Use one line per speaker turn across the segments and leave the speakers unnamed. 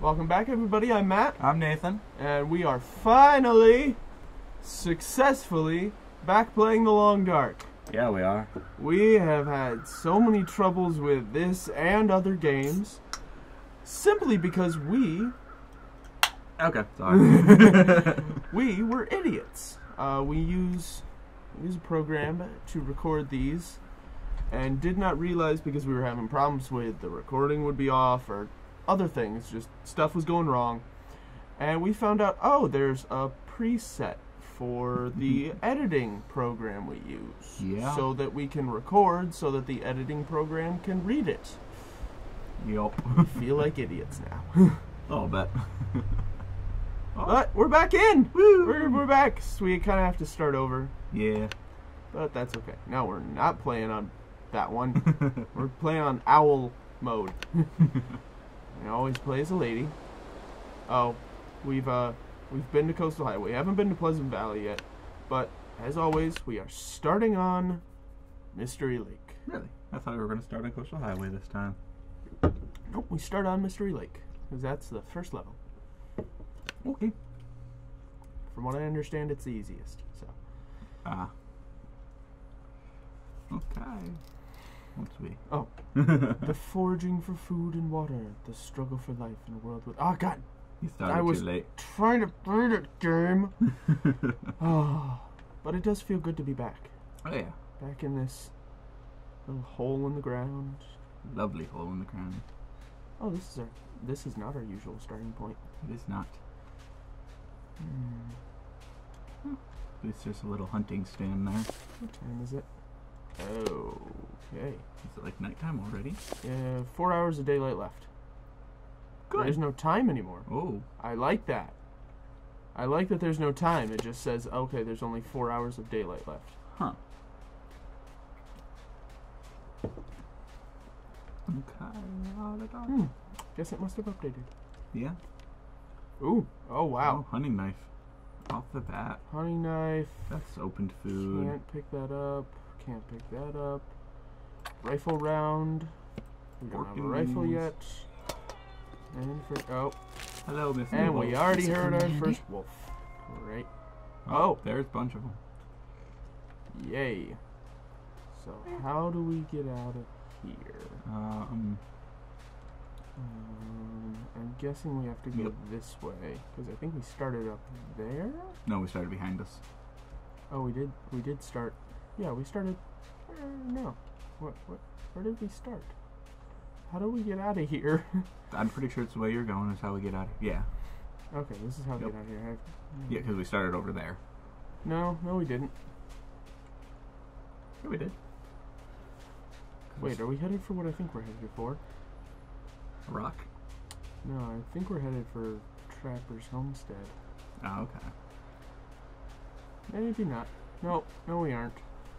Welcome back, everybody. I'm Matt,
I'm Nathan.
and we are finally, successfully, back playing the Long Dark.
Yeah, we are.
We have had so many troubles with this and other games, simply because we
Okay, sorry.
we were idiots. Uh, we use we use a program to record these, and did not realize because we were having problems with the recording would be off or other things, just stuff was going wrong, and we found out oh there's a preset for mm-hmm. the editing program we use,
Yeah.
so that we can record, so that the editing program can read it.
yup.
Feel like idiots now.
oh, bit.
But we're back in. Woo! We're, we're back. So we kind of have to start over,
Yeah.
but that's okay. Now we're not playing on that one. we're playing on owl mode. I always play as a lady. Oh, we've uh we've been to Coastal Highway. We haven't been to Pleasant Valley yet, but as always, we are starting on Mystery Lake.
really? I thought we were going to start on Coastal Highway this time.
Nope, we start on Mystery Lake because that's the first level.
Okay.
From what I understand, it's the easiest. So.
Ah. Okay. What's we?
Oh. the foraging for food and water, the struggle for life in a world with. Oh God!
you started
I was
too late.
trying to beat it, game. Oh, but it does feel good to be back,
oh yeah.
back in this little hole in the ground.
Lovely hole in the ground.
Oh, this is our. This is not our usual starting point.
It is not.
Hmm.
At least there's a little hunting stand there.
What time is it? Okay.
Is it like nighttime already?
Yeah, four hours of daylight left. Good. There's no time anymore.
Oh.
I like that. I like that there's no time. It just says, okay, there's only four hours of daylight left.
Huh. Okay.
Hmm. Guess it must have updated.
Yeah.
Ooh. Oh, wow.
Oh, hunting knife. Off the bat.
Honey knife.
That's opened food.
Can't pick that up. Can't pick that up. Rifle round. We don't have a rifle yet. And for oh,
Hello, Miss
and we already
Is
heard our first wolf. Great.
Oh,
Oh.
there's a bunch of them.
Yay. So how do we get out of here?
Um,
Um, I'm guessing we have to go
Yep.
this way because I think we started up there.
no, we started behind us.
Oh, we did. We did start. Yeah, we started. Uh, no. What? What? Where did we start? How do we get out of here?
I'm pretty sure it's the way you're going is how we get out. Of, yeah,
okay, this is how we
Yep.
get out of here. I-
yeah, because we started over there.
No, no, we didn't.
Yeah, we did.
Wait, are we headed for what I think we're headed for?
A rock.
No, I think we're headed for Trapper's Homestead.
Oh, okay.
Maybe not. No, no, we aren't.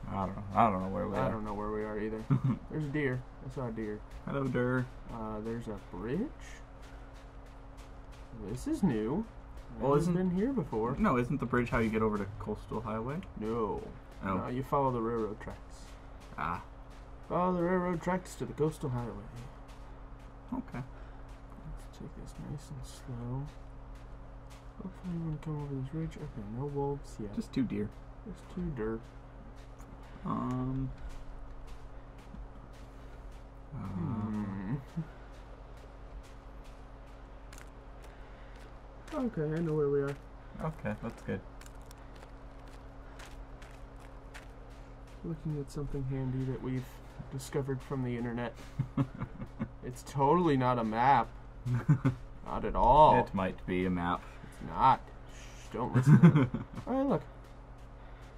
I don't know. I don't know where we
I
are.
don't know where we are either. There's a deer. I saw a deer.
Hello, Dur.
Uh, there's a bridge. This is new.
Well, isn't-
been here before.
No, isn't the bridge how you get over to Coastal Highway?
No.
Oh,
No, you follow the railroad tracks.
ah,
Follow the railroad tracks to the coastal highway.
okay.
Let's take this nice and slow. Hopefully, we can come over this ridge. Okay, no wolves yet.
Just two deer.
Just two dirt.
Um.
Hmm. Okay, I know where we are.
Okay, that's good.
Looking at something handy that we've discovered from the internet. it's totally not a map. Not at all.
It might be a map.
It's not. Shh, don't listen to. Oh, look.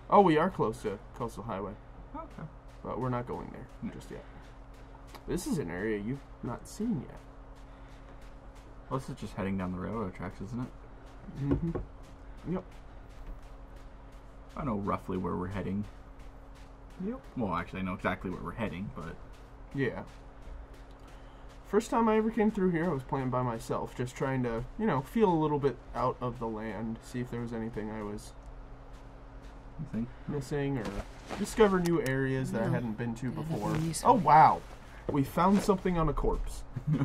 Oh, we are close to Coastal Highway,
Okay.
but we're not going there
No.
just yet. This is an area you've not seen yet.
Well, this is just heading down the railroad tracks, isn't it?
Mm-hmm. Yep.
I know roughly where we're heading.
Yep.
Well, actually, I know exactly where we're heading, but
Yeah. First time I ever came through here, I was playing by myself, just trying to, you know, feel a little bit out of the land, see if there was anything I was
you think?
missing or discover new areas that I hadn't been to before. Oh wow, we found something on a corpse.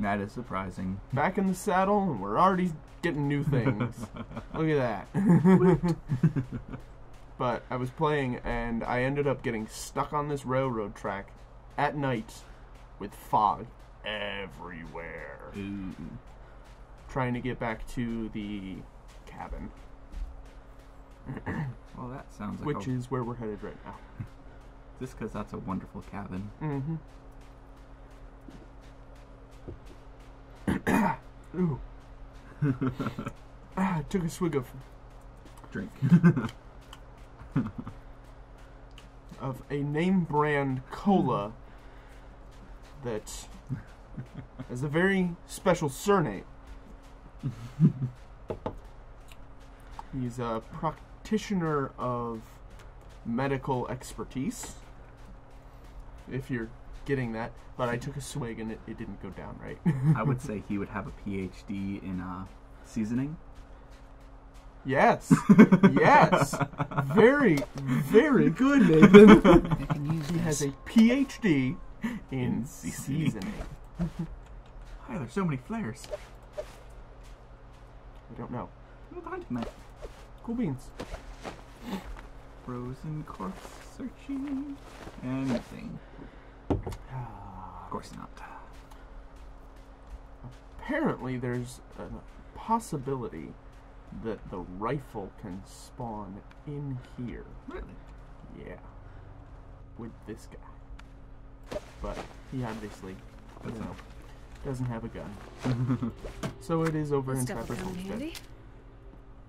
That is surprising.
Back in the saddle, and we're already getting new things. Look at that. but I was playing, and I ended up getting stuck on this railroad track at night with fog everywhere.
Ooh.
Trying to get back to the cabin,
Well, that sounds like
which
a,
is where we're headed right now.
just because that's a wonderful cabin.
Mm-hmm. Ooh. ah, I took a swig of
Drink.
of a name brand cola that has a very special surname. He's a practitioner of medical expertise. If you're getting that, but I took a swig and it, it didn't go down right.
I would say he would have a PhD in uh, seasoning.
yes, yes, very, very good, Nathan.
Can use
he has a PhD in
In seasoning.
seasoning.
Hi, there's so many flares.
I don't know.
The hunting knife.
Cool beans.
Frozen corpse searching. Anything. Ah. Of course not.
Apparently, there's a possibility that the rifle can spawn in here.
Really?
Yeah. With this guy. But he obviously, you
Doesn't.
know, doesn't have a gun. so it is over in
Stuff will
Trapper's
come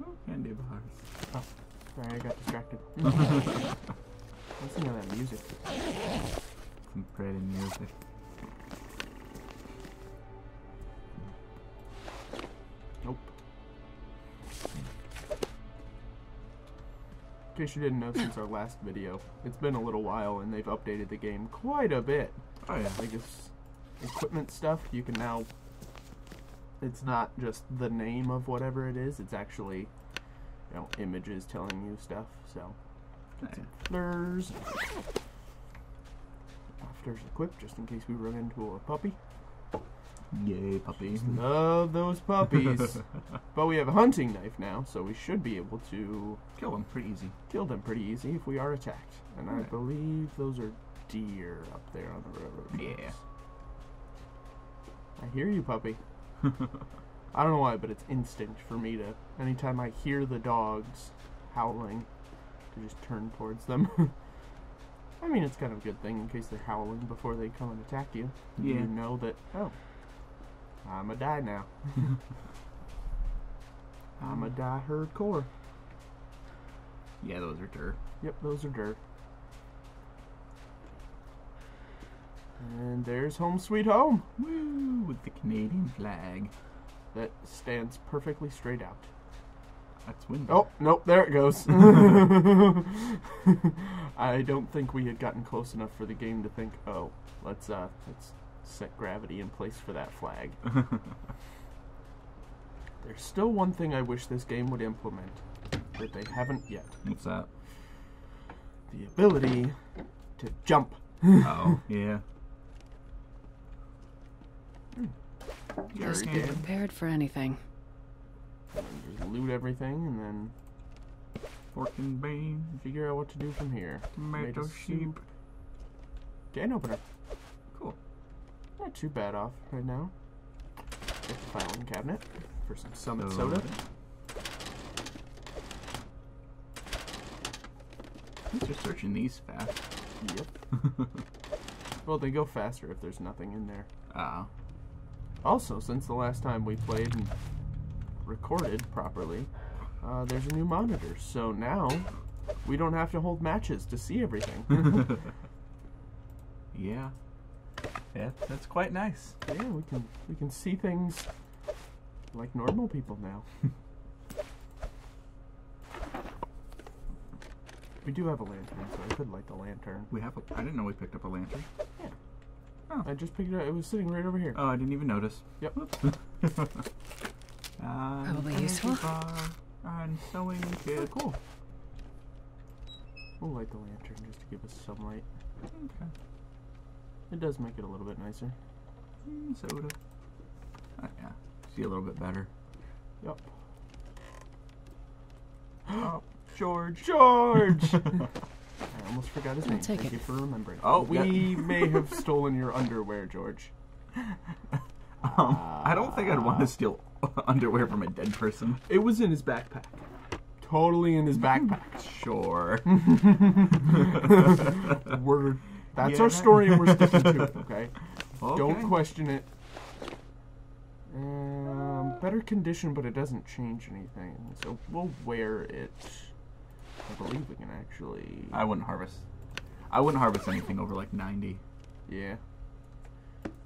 Oh, candy bars.
Sorry, I got distracted. Listen to that music.
Some pretty music.
Nope. In case you didn't know, since our last video, it's been a little while and they've updated the game quite a bit.
Oh yeah.
Like this equipment stuff, you can now. It's not just the name of whatever it is; it's actually, you know, images telling you stuff. So, flares. Afters equipped, just in case we run into a puppy.
Yay, puppy.
Love those puppies. but we have a hunting knife now, so we should be able to
Kill them pretty easy.
kill them pretty easy if we are attacked. And I
Right.
believe those are deer up there on the railroad
Yeah.
I hear you, puppy. I don't know why, but it's instinct for me to, anytime I hear the dogs howling, to just turn towards them. I mean, it's kind of a good thing in case they're howling before they come and attack you.
Yeah.
You know that, oh, I'm a die now. I'm a die hardcore.
Yeah, those are dirt.
Yep, those are dirt. And there's home sweet home.
Woo! With the Canadian flag.
That stands perfectly straight out.
That's window.
Oh, nope, there it goes. I don't think we had gotten close enough for the game to think, oh, let's uh let's set gravity in place for that flag. There's still one thing I wish this game would implement that they haven't yet.
What's that?
The ability to jump.
Oh, yeah.
Just
Jerry
be prepared for anything.
Just loot everything and then
Fork and bane.
figure out what to do from here.
Tomato
Tomato
sheep.
soup. Can opener.
Cool.
Not too bad off right now. Get the filing cabinet for some Summit
Soda.
soda.
These are searching these fast.
Yep. well, they go faster if there's nothing in there.
Ah.
Also, since the last time we played and recorded properly, uh, there's a new monitor. So now we don't have to hold matches to see everything.
yeah. Yeah, that's quite nice.
yeah, we can we can see things like normal people now. we do have a lantern, so I could light the lantern.
We have a. I didn't know we picked up a lantern.
I just picked it up. It was sitting right over here.
Oh, I didn't even notice.
Yep.
uh,
Probably
energy
useful.
bar and sewing
Oh, cool. We'll light the lantern just to give us some light.
Okay.
It does make it a little bit nicer.
Mm, soda. Uh, yeah. See a little bit better.
Yep.
oh, George.
George! I almost forgot his
I'll
name.
take
Thank
it.
you for remembering.
Oh,
we
yeah.
may have stolen your underwear, George.
Um, I don't think I'd want to steal underwear from a dead person.
It was in his backpack. Totally in his backpack.
Sure.
we're that's
Yeah.
our story and we're sticking to it, okay? Don't question it. Um, better condition, but it doesn't change anything. So we'll wear it. I believe we can actually.
I wouldn't harvest. I wouldn't harvest anything over like 90.
Yeah.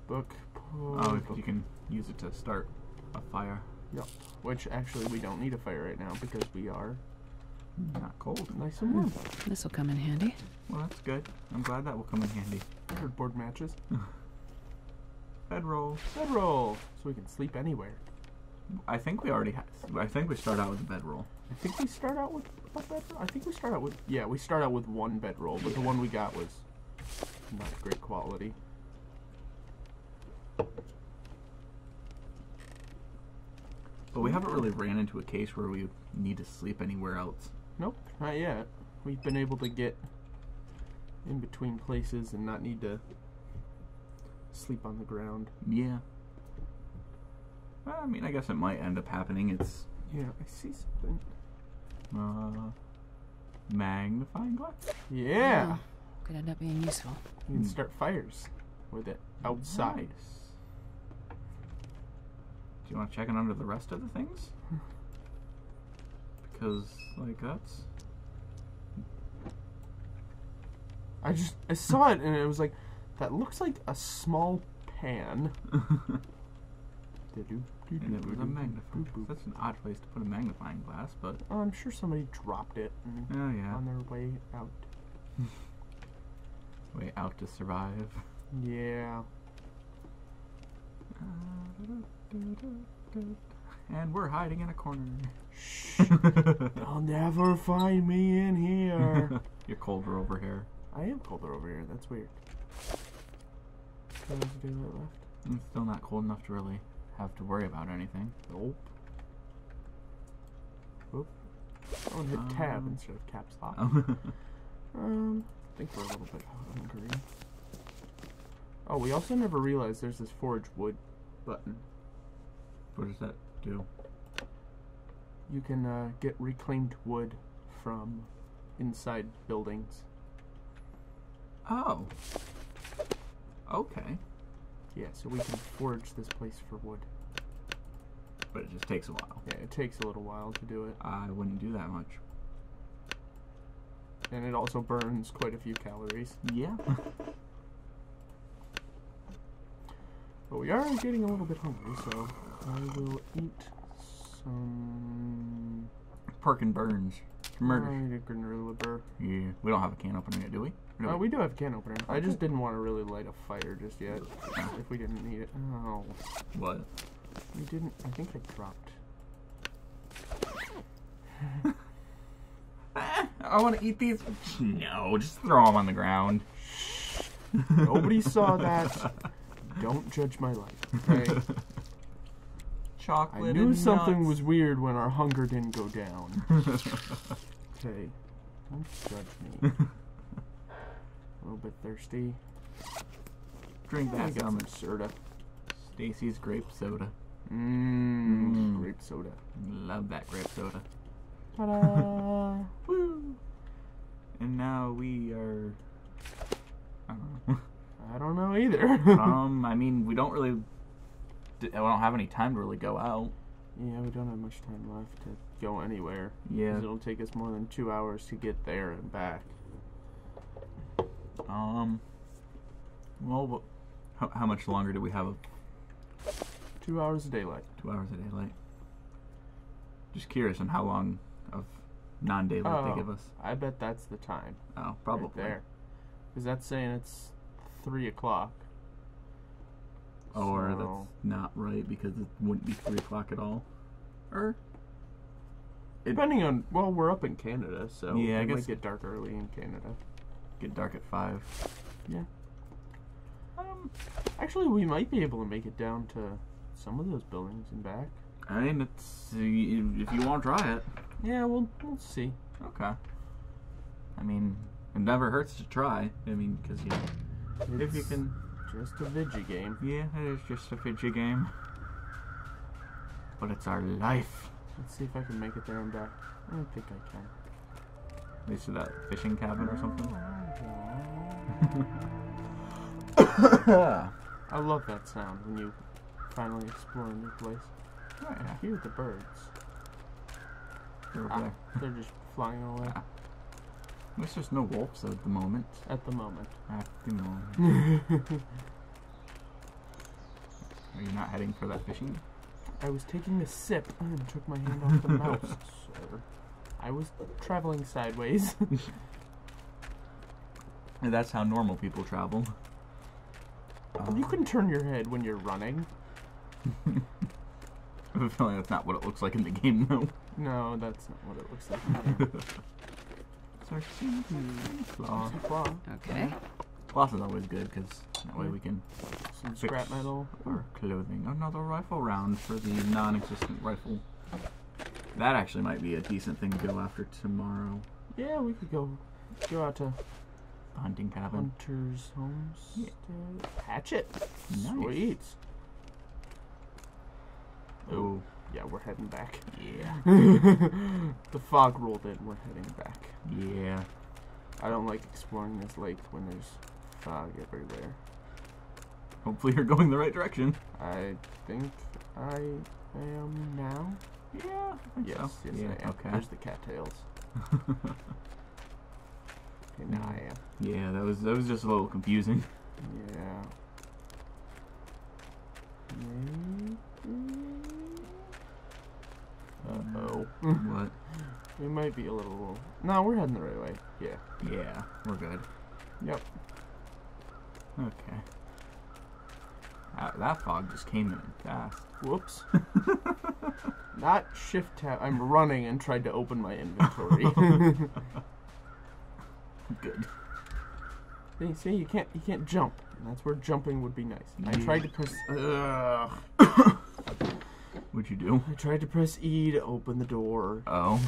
Book.
Oh,
book.
you can use it to start a fire.
Yep. Which actually we don't need a fire right now because we are
Not cold.
nice and warm. Hmm.
This will come in handy.
Well, that's good. I'm glad that will come in handy.
Board matches.
Bedroll.
Bedroll, so we can sleep anywhere.
I think we already have. I think we start out with a bedroll.
I think we start out with bedroll. I think we start out with yeah, we start out with one bedroll, but the one we got was not great quality.
But we haven't really ran into a case where we need to sleep anywhere else.
Nope, not yet. We've been able to get in between places and not need to sleep on the ground.
Yeah. Well, I mean, I guess it might end up happening. It's
Yeah, I see something.
Uh, magnifying glass.
Yeah,
could end up being useful.
you can
Hmm.
start fires with it outside.
Nice. Do you want to check in under the rest of the things? Because, like, that's.
I just I saw it and it was like that looks like a small pan.
and it was a magnifying. That's an odd place to put a magnifying glass, but.
Oh, I'm sure somebody dropped it
Oh, yeah.
on their way out.
Way out to survive.
Yeah.
And we're hiding in a corner.
Shh. They'll never find me in here.
You're colder over here.
I am colder over here. That's weird. Daylight left?
It's still not cold enough to really have to worry about anything.
Nope. I want to hit tab
Um,
instead of caps lock.
Oh.
Um, I think we're a little bit hungry. Oh, we also never realized there's this forge wood button.
what does that do?
You can uh, get reclaimed wood from inside buildings.
Oh. Okay.
Yeah, so we can forge this place for wood.
But it just takes a while.
Yeah, it takes a little while to do it,
I wouldn't do that much.
and it also burns quite a few calories.
Yeah.
But we are getting a little bit hungry, so I will eat some.
Perk and burns. Murder.
I need a granola liver.
Yeah. We don't have a can opener yet, do we? No,
Uh, we do have a can opener. I just didn't want to really light a fire just yet. If we didn't need it. Oh,
What?
we didn't. I think it dropped.
I want to eat these. No, just throw them on the ground.
Nobody saw that. Don't judge my life. Okay?
Chocolate.
I knew
and
something
nuts.
was weird when our hunger didn't go down. Okay. Don't judge me. A little bit thirsty.
Drink
Yeah, I
that
got
some
some soda.
Stacy's grape soda.
Mmm.
Mm.
Grape soda.
Love that grape soda.
Ta-da!
Woo! And now we are. I don't know.
I don't know either.
um, I mean, we don't really. We don't have any time to really go out.
yeah, we don't have much time left to go anywhere.
Yeah.
It'll take us more than two hours to get there and back.
Um. Well, how, how much longer do we have? Of
Two hours of daylight.
two hours of daylight. Just curious on how long of non-daylight
Oh.
they give us.
I bet that's the time.
Oh, probably.
Right there. Because that's saying it's three o'clock.
Or
So-
that's not right because it wouldn't be three o'clock at all. Or it
Depending on, well, we're up in Canada, so
Yeah, I
it
guess-
might get dark early in Canada.
get dark at five.
Yeah.
Um,
Actually, we might be able to make it down to some of those buildings and back.
I mean, it's if you want to try it.
Yeah, we'll we'll see.
Okay. I mean, it never hurts to try. I mean, because you know, if you can,
just a Vigi game.
yeah, it is just a fidget game. But it's our life.
Let's see if I can make it there and back. I don't think I can.
At least to that fishing cabin or something.
I love that sound when you finally explore a new place.
Oh,
I hear the birds.
They're
Ah, they're just flying away.
At least there's no wolves at the moment.
at the moment.
At the moment. Are you not heading for that fishing?
I was taking a sip and took my hand off the mouse, sir. I was traveling sideways.
And that's how normal people travel.
you um, can turn your head when you're running.
I have a feeling that's not what it looks like in the game, though.
No, that's not what it looks like.
Claw.
Claw.
Okay.
Cloth is always good because that way we can
Some
fix
scrap metal.
or clothing. Another rifle round for the non-existent rifle. That actually might be a decent thing to go after tomorrow.
Yeah, we could go go out to
The hunting cabin.
Hunter's Homestead. Hatchet.
Nice.
Sweet.
Oh,
Yeah, we're heading back.
yeah,
the fog rolled in. We're heading back.
yeah.
I don't like exploring this lake when there's fog everywhere.
Hopefully you're going the right direction.
I think I am now.
Yeah,
Yes,
so.
yes,
yeah,
I am.
okay.
There's the cattails. Okay, now I am.
yeah, that was that was just a little confusing.
Yeah. Maybe. Uh oh.
what?
we might be a little. No, we're heading the right way. Yeah.
Yeah, we're good.
Yep.
Okay. That, that fog just came in fast.
Whoops. Not shift tab. I'm running and tried to open my inventory.
Good.
see, see, you can't you can't jump. And that's where jumping would be nice. I tried to press. Ugh.
What'd you do?
I tried to press E to open the door.
Oh.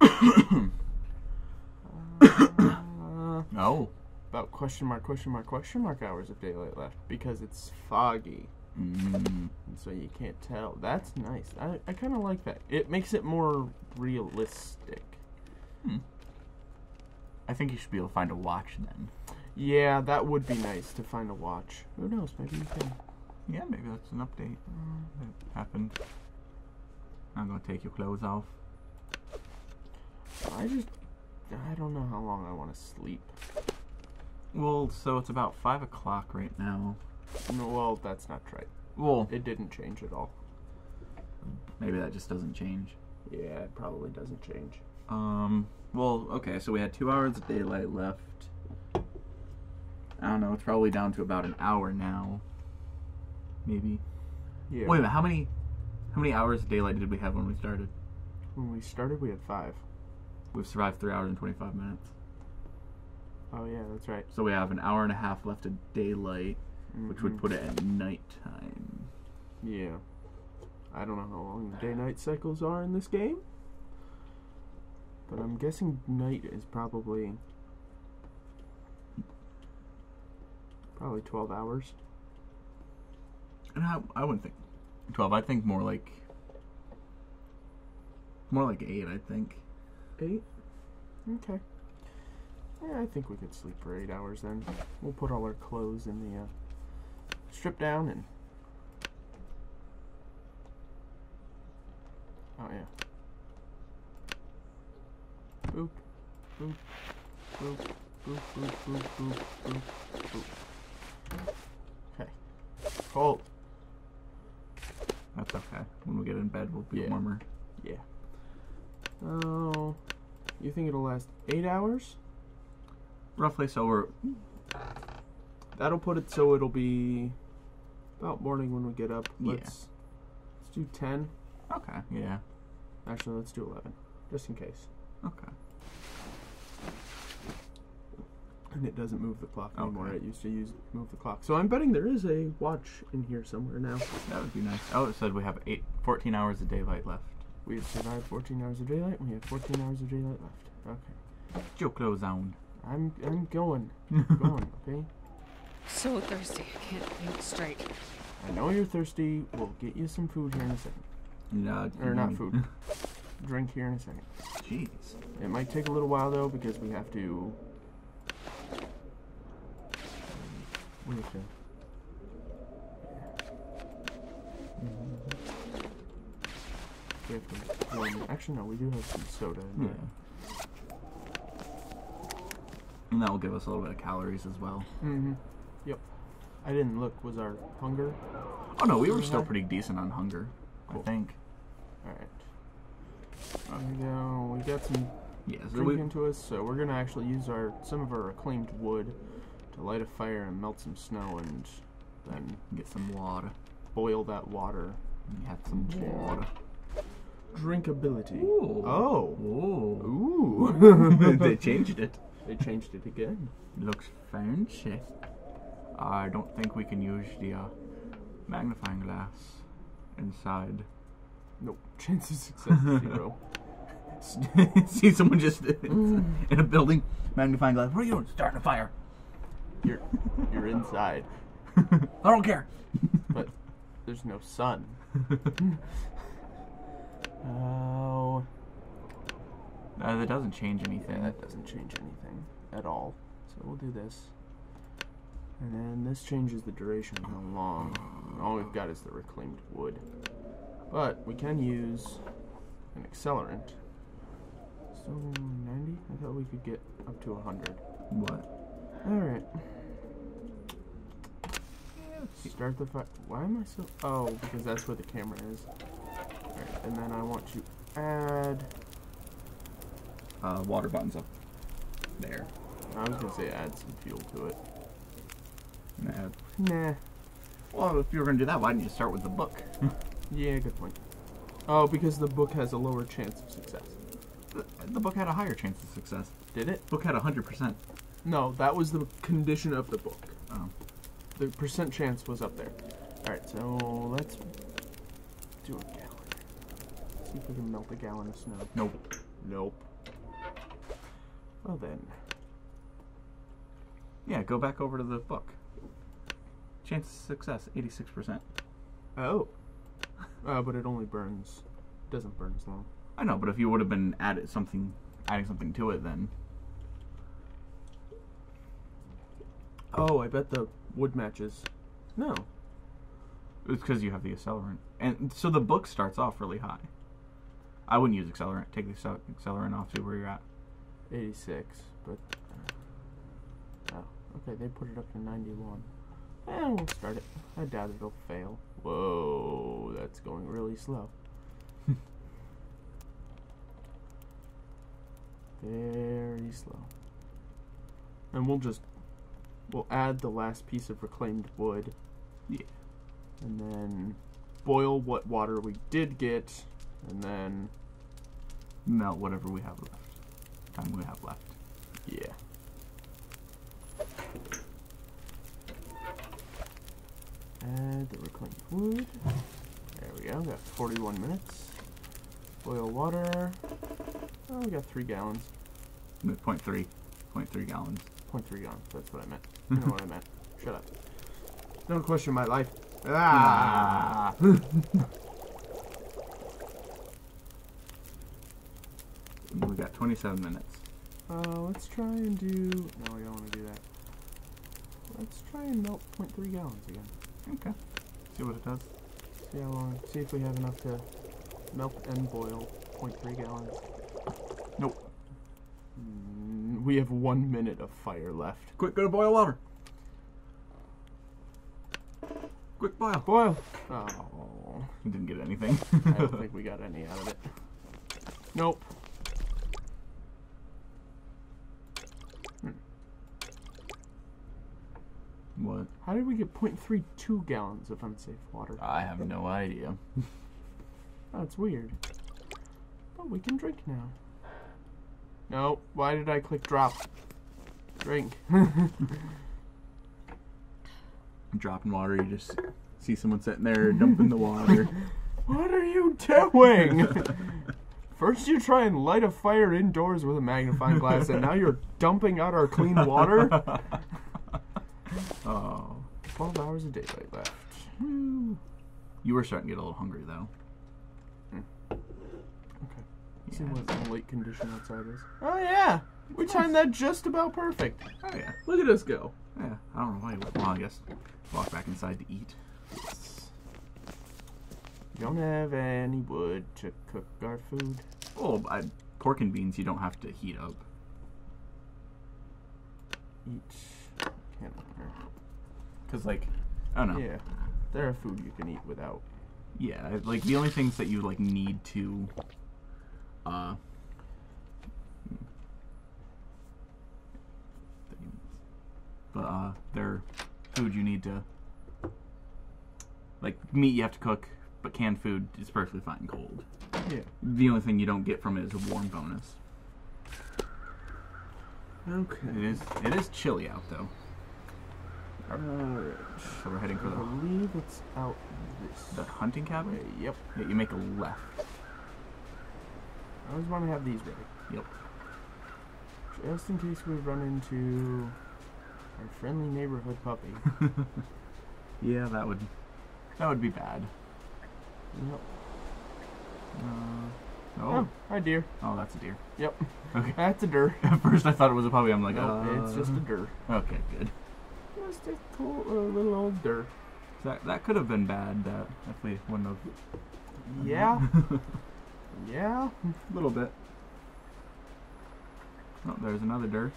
Uh,
Oh.
about question mark question mark question mark hours of daylight left because it's foggy
Mm.
so you can't tell. That's nice. I, I kind of like that. It makes it more realistic. Hmm.
I think you should be able to find a watch then.
Yeah, that would be nice to find a watch. Who knows? Maybe you can.
Yeah, maybe that's an update that happened. I'm gonna take your clothes off.
I just I don't know how long I want to sleep.
Well, so it's about five o'clock right now.
No, well, that's not right.
Well,
It didn't change at all.
maybe that just doesn't change.
Yeah, it probably doesn't change.
Um. Well, okay. So we had two hours of daylight left. I don't know. It's probably down to about an hour now. Maybe.
Yeah.
Wait a minute. How many? How many hours of daylight did we have when we started?
When we started, we had five.
We've survived three hours and twenty-five minutes.
Oh yeah, that's right.
So we have an hour and a half left of daylight, which would
Mhm.
put it at nighttime.
Yeah. I don't know how long the day-night cycles are in this game, but I'm guessing night is probably probably 12 hours.
And I, I wouldn't think twelve. I think more like more like eight. I think.
Eight? Okay. Yeah, I think we could sleep for eight hours then. We'll put all our clothes in the uh, strip down and. Oh yeah. Boop, boop, boop, boop, boop, boop, boop, boop, boop. Okay. Cold.
That's okay. When we get in bed, we'll be
Yeah.
warmer.
Yeah. Oh, you think it'll last eight hours?
Roughly. So we're
That'll put it so it'll be about morning when we get up.
Yeah.
Let's let's do ten.
okay. Yeah.
Actually, let's do eleven, just in case.
Okay.
And it doesn't move the clock anymore.
Okay.
It used to use move the clock. So I'm betting there is a watch in here somewhere now.
That would be nice. Oh, it said we have eight, 14 hours of daylight left.
We have survived 14 hours of daylight. We have 14 hours of daylight left. Okay,
Joklo zone.
I'm I'm going, going. Okay.
So thirsty. I can't think straight.
I know you're thirsty. We'll get you some food here in a second.
No,
Or not food. Drink here in a second.
Jeez.
It might take a little while though because we have to. We. We have to warm. Actually, no. We do have some soda. In
Yeah.
there.
And that will give us a little bit of calories as well.
Mm-hmm. Yep. I didn't look. Was our hunger?
Oh no, we were still pretty decent on hunger.
Cool.
I think.
All right. There we go. We got some
Yeah. So
drink
we,
into us, so we're gonna actually use our some of our reclaimed wood to light a fire and melt some snow, and then
get some water.
boil that water.
We have some water.
Drinkability.
Ooh.
Oh.
Ooh.
Ooh.
they changed it.
They changed it again.
Looks fancy. I don't think we can use the uh, magnifying glass inside.
Nope. Chance of success zero.
See someone just in a building, magnifying glass. What are you doing? Starting a fire.
You're you're inside,
I don't care.
but there's no sun. Oh.
Uh, that doesn't change
Yeah,
anything.
that doesn't change anything at all. So we'll do this. And then this changes the duration of how long. All we've got is the reclaimed wood. But we can use an accelerant. So 90? I thought we could get up to 100.
What?
Alright. Start the fire. Why am I so. Oh, because that's where the camera is. Alright, and then I want to add.
Uh, water buttons up there.
I was gonna say add some fuel to it.
Nah.
Nah.
Well, if you were gonna do that, why didn't you start with the book?
Yeah, good point. Oh, because the book has a lower chance of success.
the, the book had a higher chance of success.
Did it?
book had hundred percent.
No, that was the condition of the book.
Oh.
The percent chance was up there. Alright, so let's do a gallon. See if we can melt a gallon of snow.
Nope.
Nope. Well then.
Yeah, go back over to the book. Chance of success, eighty-six percent.
Oh. Uh, but it only burns. Doesn't burn as long.
I know, but if you would have been added something, adding something to it, then
Oh, I bet the wood matches. No.
it's because you have the accelerant, and so the book starts off really high. I wouldn't use accelerant. Take the accel- accelerant off. See where you're at.
86, but. Uh, oh, okay, they put it up to 91. And we'll start it. I doubt it'll fail. Whoa, that's going really slow. Very slow. And we'll just. We'll add the last piece of reclaimed wood.
Yeah.
And then boil what water we did get. And then.
Melt whatever we have left. Time we have left.
Yeah. Add the reclaimed wood. There we go. We Got 41 minutes. Boil water. Oh, we got three gallons.
Point three, point three gallons.
0.3 gallons. That's what I meant. You know what I meant. Shut up. Don't question my life. Ah.
we got 27 minutes.
Uh, let's try and do. No, we don't want to do that. Let's try and melt 0.3 gallons again.
Okay. See what it does.
See how long. See if we have enough to melt and boil 0.3 gallons.
Nope.
Mm, we have one minute of fire left.
Quick, go to boil water. Quick boil.
Boil. Oh, we
Didn't get anything.
I don't think we got any out of it. Nope. Hmm.
what?
How did we get 0.32 gallons of unsafe water?
I have no idea.
That's weird. But we can drink now. No, why did I click drop? Drink.
Dropping water, you just see someone sitting there dumping the water.
what are you doing? First, you try and light a fire indoors with a magnifying glass, and now you're dumping out our clean water.
oh.
12 hours of daylight left.
You were starting to get a little hungry though.
Okay. See what the late condition outside is. Oh, yeah. We timed that just about perfect.
Oh yeah.
Look at us go.
Yeah. I don't know why. You, well, I guess walk back inside to eat.
Don't have any wood to cook our food.
Oh, I, pork and beans you don't have to heat up.
Eat. Can opener.
Cause like, I don't know.
Yeah. There are food you can eat without.
Yeah, like the only things that you like need to uh but uh they're food you need to like meat you have to cook, but canned food is perfectly fine cold.
Yeah.
The only thing you don't get from it is a warm bonus.
Okay.
It is it is chilly out though.
Alright.
So we're heading for the I
believe it's out this
the hunting cabin.
Yep.
Yeah, you make a left.
I always want to have these ready.
Yep.
Just in case we run into our friendly neighborhood puppy.
Yeah, that would that would be bad.
yep.
Uh,
Oh.
oh,
hi deer.
oh, that's a deer.
Yep.
Okay.
That's a deer.
At first, I thought it was a puppy. I'm like,
no,
uh,
it's just a deer.
Okay, good.
Just a cool uh, little old deer.
That that could have been bad. That if we wouldn't have.
Yeah. Yeah.
a little bit. Oh, there's another deer.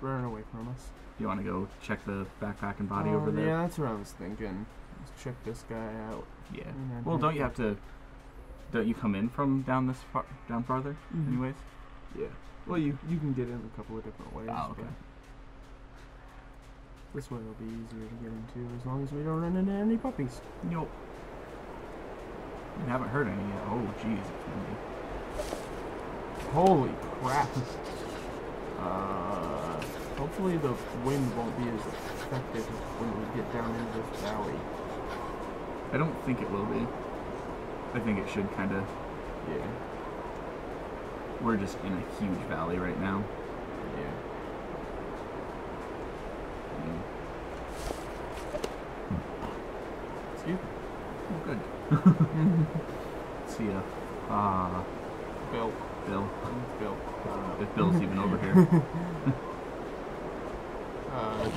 Running away from us.
You want to go check the backpack and body
Oh,
over there?
Yeah, that's what I was thinking. Let's check this guy out.
Yeah. Well, don't you have to? Don't you come in from down this far, down farther?
Mhm.
Anyways.
Yeah. Well, you you can get in a couple of different ways.
Oh, okay.
This way will be easier to get into as long as we don't run into any puppies.
Nope. You haven't heard any yet. Oh, jeez.
Holy crap. Uh, hopefully the wind won't be as effective when we get down into this valley.
I don't think it will be. I think it should kind of.
Yeah.
We're just in a huge valley right now.
Yeah.
Mm.
Excuse me.
Oh, good. See ya. Ah,
Bill.
Bill.
Bill. Uh,
If Bill's even over here.
Uh,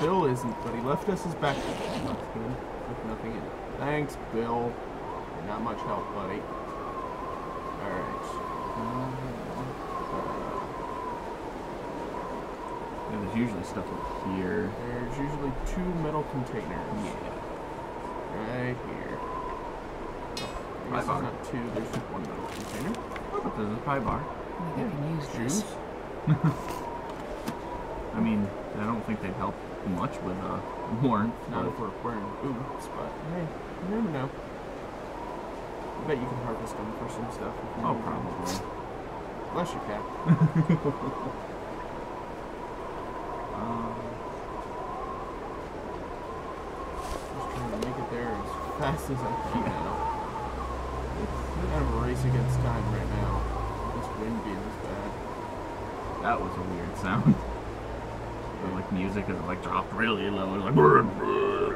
Bill isn't, but he left us his backpack. That's good. With nothing in it. Thanks, Bill. Not much help, buddy. Alright. Uh,
there's usually stuff up here.
there's usually two metal containers.
Yeah.
Right here. Oh, I
Pie
guess
bar.
there's not two, there's just one metal container.
But there's a pie bar.
I think I can use
Juice?
this.
I mean, I don't think they'd help much with uh, warmth.
Not if we're wearing boots, but hey, you never know. I bet you can harvest them for some stuff.
Oh, probably.
Bless you, cat.
Um,
Just trying to make it there as fast as I can
Yeah.
now. It's kind of a race against time right now. This wind being this bad.
that was a weird sound. Or like music is like dropped really low. It's like. "Brr, brr."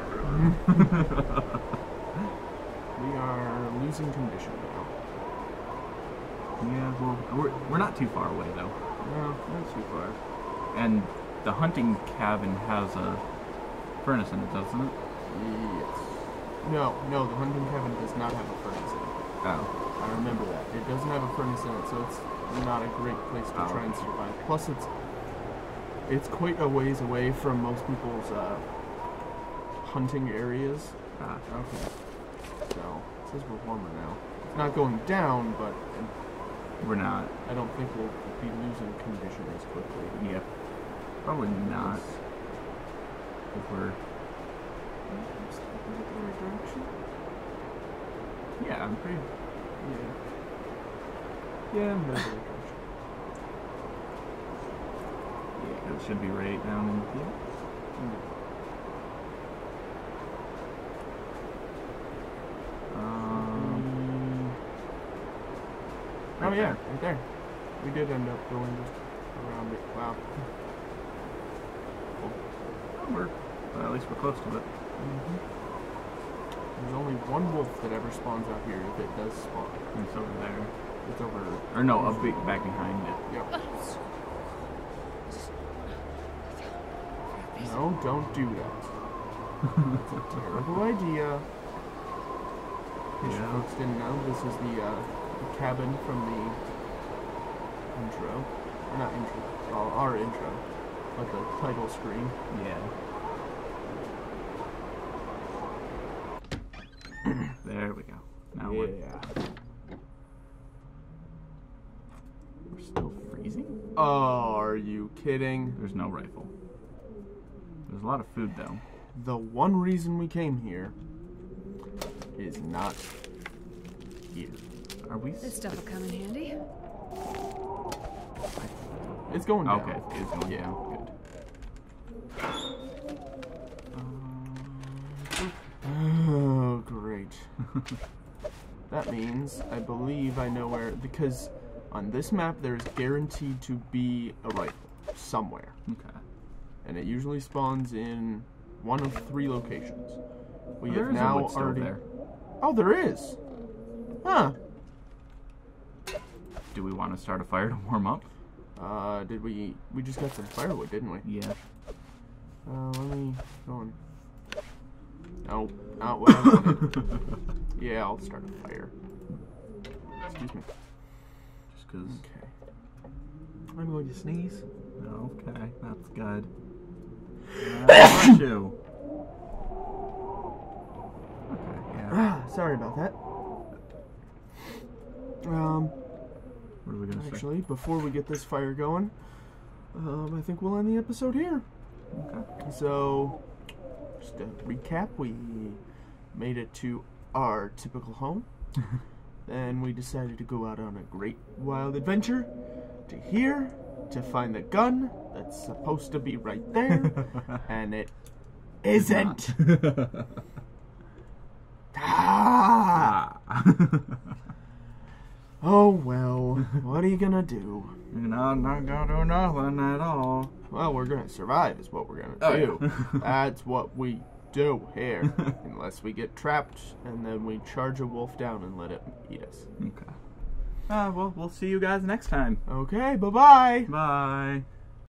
We are losing condition now.
yeah, well, we're we're not too far away though,
No, not too far.
and the hunting cabin has a furnace in it, doesn't it?
Yes. No, no, the hunting cabin does not have a furnace in it.
Oh.
I remember that. It doesn't have a furnace in it, so it's not a great place to
Oh,
try and survive. Plus, it's it's quite a ways away from most people's uh, hunting areas.
Ah.
Okay. So it says we're warmer now. It's not going down, but
We're not.
I don't think we'll be losing condition as quickly.
Yep. Probably not. If we're.
Am I still going the right direction?
Yeah, I'm pretty.
Yeah. Yeah, I'm the right direction. Yeah.
It should be right down in here. Um,
Oh yeah,
there.
right there. We did end up going just around it. Wow.
we're, well, at least we're close to it.
hmm There's only one wolf that ever spawns out here if it does spawn.
It's over there.
It's over.
Or no, a big back behind it.
Yep. No, don't do that. It's a terrible idea. In case
Yeah.
folks didn't know, this is the, uh, the cabin from the intro. Or not intro, well, our intro, Like the title screen.
Yeah. there we go. Now we're,
yeah.
we're still freezing.
Oh, are you kidding?
There's no rifle. There's a lot of food though.
The one reason we came here is not here.
Are we?
This stuff will come in handy.
It's going down.
Okay, it's going
Yeah.
down. Good.
Oh, great. that means I believe I know where because on this map there is guaranteed to be a rifle somewhere,
Okay.
and it usually spawns in one of three locations. We
There
have now already.
there.
Oh, there is. Huh.
Do we want to start a fire to warm up?
Uh, did we? We just got some firewood, didn't we?
Yeah.
Uh, let me go on. No, not what I wanted. yeah, I'll start a fire. Excuse me.
Because.
Okay. I'm going to sneeze.
Okay, that's good. Uh, you. Okay, yeah.
Ah, sorry about that. Um,
What are we gonna say?
actually, before we get this fire going, um, I think we'll end the episode here.
Okay.
So, just to recap: we made it to our typical home. then we decided to go out on a great wild adventure to here to find the gun that's supposed to be right there, and it isn't.
Ah!
Oh well, what are you gonna do?
You're not, not gonna do nothing at all.
Well, we're gonna survive, is what we're gonna
Oh,
do.
yeah.
That's what we do here. Unless we get trapped and then we charge a wolf down and let it eat us.
Okay. Uh, well, we'll see you guys next time.
Okay, bye bye.
Bye.